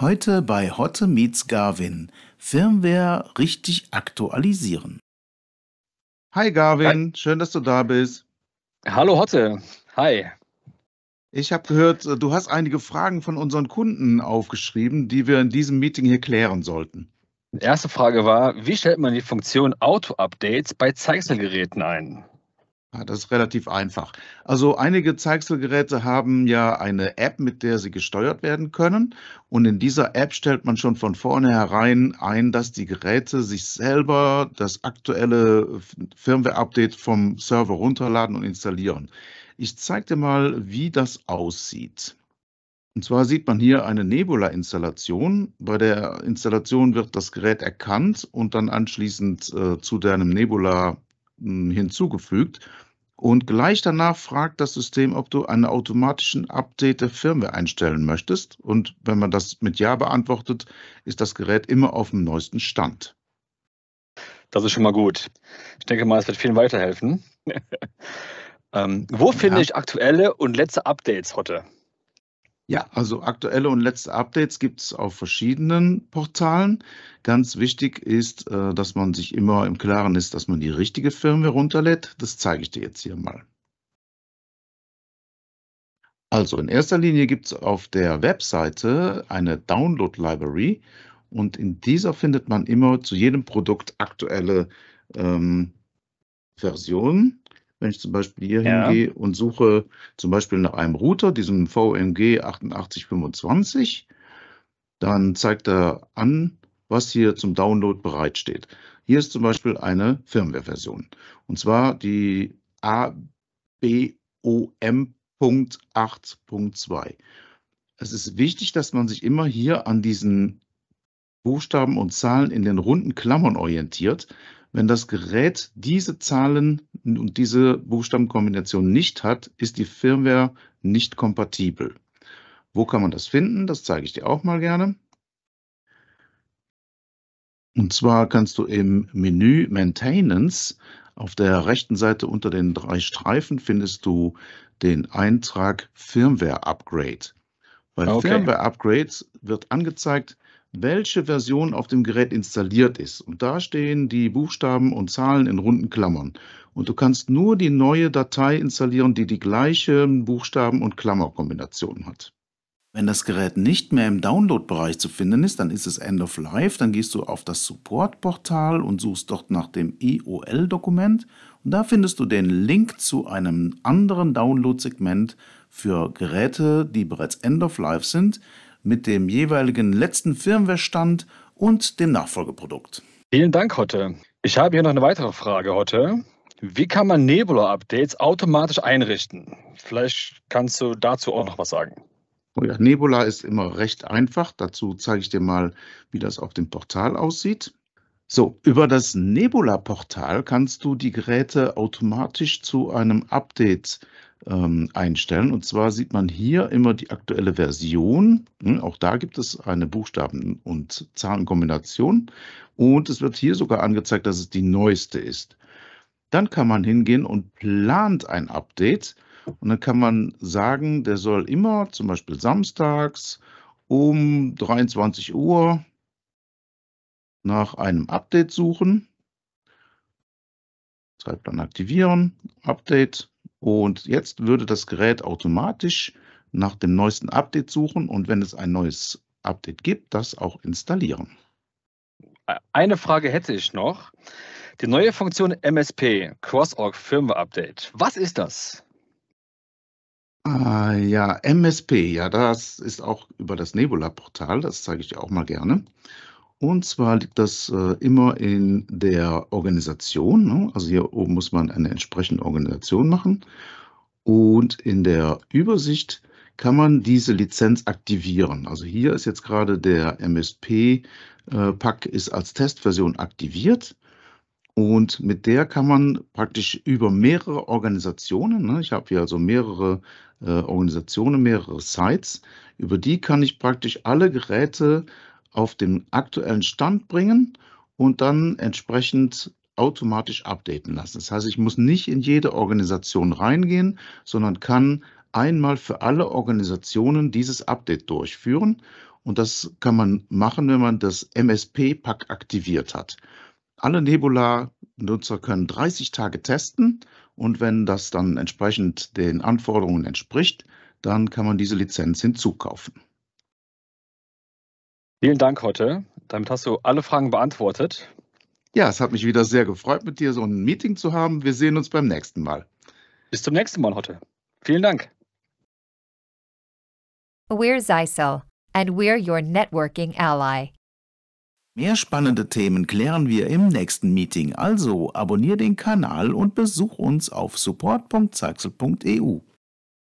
Heute bei Hotte Meets Garvin. Firmware richtig aktualisieren. Hi Garvin, schön, dass du da bist. Hallo Hotte, hi. Ich habe gehört, du hast einige Fragen von unseren Kunden aufgeschrieben, die wir in diesem Meeting hier klären sollten. Die erste Frage war, wie stellt man die Funktion Auto-Updates bei Zeichselgeräten ein? Ja, das ist relativ einfach. Also einige Zeichselgeräte haben ja eine App, mit der sie gesteuert werden können. Und in dieser App stellt man schon von vornherein ein, dass die Geräte sich selber das aktuelle Firmware-Update vom Server runterladen und installieren. Ich zeige dir mal, wie das aussieht. Und zwar sieht man hier eine Nebula-Installation. Bei der Installation wird das Gerät erkannt und dann anschließend äh, zu deinem Nebula hinzugefügt. Und gleich danach fragt das System, ob du einen automatischen Update der Firmware einstellen möchtest. Und wenn man das mit Ja beantwortet, ist das Gerät immer auf dem neuesten Stand. Das ist schon mal gut. Ich denke mal, es wird vielen weiterhelfen. ähm, wo finde ja. ich aktuelle und letzte Updates heute? Ja, also aktuelle und letzte Updates gibt es auf verschiedenen Portalen. Ganz wichtig ist, äh, dass man sich immer im Klaren ist, dass man die richtige Firmware runterlädt. Das zeige ich dir jetzt hier mal. Also in erster Linie gibt es auf der Webseite eine Download Library und in dieser findet man immer zu jedem Produkt aktuelle ähm, Versionen. Wenn ich zum Beispiel hier ja. hingehe und suche zum Beispiel nach einem Router, diesem VMG 8825, dann zeigt er an, was hier zum Download bereitsteht. Hier ist zum Beispiel eine Firmware-Version. Und zwar die ABOM.8.2. Es ist wichtig, dass man sich immer hier an diesen Buchstaben und Zahlen in den runden Klammern orientiert, wenn das Gerät diese Zahlen und diese Buchstabenkombination nicht hat, ist die Firmware nicht kompatibel. Wo kann man das finden? Das zeige ich dir auch mal gerne. Und zwar kannst du im Menü Maintenance auf der rechten Seite unter den drei Streifen findest du den Eintrag Firmware Upgrade. Bei okay. Firmware Upgrades wird angezeigt, welche Version auf dem Gerät installiert ist. Und da stehen die Buchstaben und Zahlen in runden Klammern. Und du kannst nur die neue Datei installieren, die die gleiche Buchstaben- und Klammerkombination hat. Wenn das Gerät nicht mehr im Download-Bereich zu finden ist, dann ist es End of Life. Dann gehst du auf das Support-Portal und suchst dort nach dem IOL-Dokument. Und da findest du den Link zu einem anderen Download-Segment für Geräte, die bereits End of Life sind mit dem jeweiligen letzten Firmwarestand und dem Nachfolgeprodukt. Vielen Dank, Hotte. Ich habe hier noch eine weitere Frage, Hotte. Wie kann man Nebula-Updates automatisch einrichten? Vielleicht kannst du dazu auch noch was sagen. Oh ja, Nebula ist immer recht einfach. Dazu zeige ich dir mal, wie das auf dem Portal aussieht. So, über das Nebula-Portal kannst du die Geräte automatisch zu einem Update ähm, einstellen. Und zwar sieht man hier immer die aktuelle Version. Hm, auch da gibt es eine Buchstaben- und Zahlenkombination. Und es wird hier sogar angezeigt, dass es die neueste ist. Dann kann man hingehen und plant ein Update. Und dann kann man sagen, der soll immer zum Beispiel samstags um 23 Uhr nach einem Update suchen. Zeitplan aktivieren, Update und jetzt würde das Gerät automatisch nach dem neuesten Update suchen und wenn es ein neues Update gibt, das auch installieren. Eine Frage hätte ich noch. Die neue Funktion MSP, Cross-Org Firmware Update. Was ist das? Ah, ja, MSP, ja, das ist auch über das Nebula-Portal, das zeige ich dir auch mal gerne. Und zwar liegt das äh, immer in der Organisation. Ne? Also hier oben muss man eine entsprechende Organisation machen. Und in der Übersicht kann man diese Lizenz aktivieren. Also hier ist jetzt gerade der MSP-Pack äh, ist als Testversion aktiviert. Und mit der kann man praktisch über mehrere Organisationen, ne, ich habe hier also mehrere äh, Organisationen, mehrere Sites, über die kann ich praktisch alle Geräte auf den aktuellen Stand bringen und dann entsprechend automatisch updaten lassen. Das heißt, ich muss nicht in jede Organisation reingehen, sondern kann einmal für alle Organisationen dieses Update durchführen. Und das kann man machen, wenn man das MSP-Pack aktiviert hat. Alle Nebula-Nutzer können 30 Tage testen und wenn das dann entsprechend den Anforderungen entspricht, dann kann man diese Lizenz hinzukaufen. Vielen Dank heute. Damit hast du alle Fragen beantwortet. Ja, es hat mich wieder sehr gefreut, mit dir so ein Meeting zu haben. Wir sehen uns beim nächsten Mal. Bis zum nächsten Mal heute. Vielen Dank. We're Zycel, and we're your networking ally. Mehr spannende Themen klären wir im nächsten Meeting, also abonnier den Kanal und besuch uns auf support.zaxel.eu.